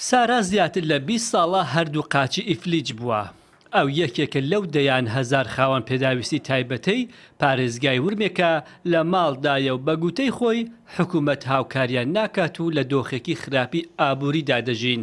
سارا زیاتر لە بیست ساڵە هەردوو قاچی ئیفلیج بووە. ئەو یەکێکە لەو دەیان هەزار خاوەن پێداویستی تایبەتەی پارێزگای ورمێ کە لە ماڵدایە و بە گوتەی خۆی، حکومەت هاوکاریان ناکات و لە دۆخێکی خراپی ئابووریدا دەژین.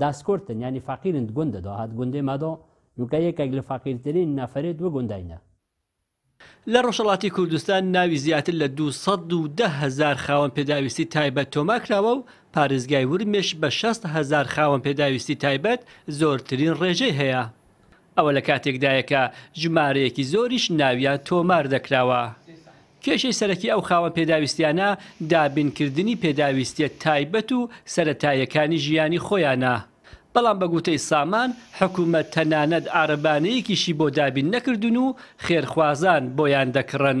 داسکورتن یانی فاقیرن دگوندە دۆ هات گوندێ مادۆ نوکە یەکەک لە فاقیرترین نەفەرێ دو گونداینە. لە ڕۆژهەڵاتی کوردستان ناوی زیاتر لە دوو سەد و دە هەزار خاوەن پێداویستی تایبەت تۆمارکراوە و پارێزگای ورمێش بە شەست هەزار خاوەن پێداویستی تایبەت زۆرترین ڕێژەی هەیە. ئەوە لە کاتێکدایە کە ژمارەیەکی زۆریش ناویان تۆمار دەکراوە. کێشەی سەرەکی ئەو خاوەن پێداویستیانە دابینکردنی پێداویستیە تایبەت و سەرەتاییەکانی ژیانی خۆیانە. بەڵام بە گوتەی سامان حکومەت تەنانەت عارەبانەیەکیشی بۆ دابین نەکردون و خێرخوازان بۆیان دەکڕن.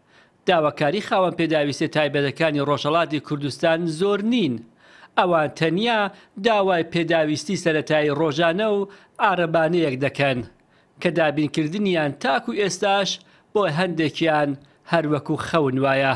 داواکاری خاوەن پێداویستیە تایبەتەکانی ڕۆژهەڵاتی کوردستان زۆر نین، ئەوان تەنیا داوای پێداویستی سەرەتایی ڕۆژانە و عارەبانەیەک دەکەن، کە دابینکردنیان تاکو ئێستاش بۆ هەندێکیان هەروەکو خەون وایە.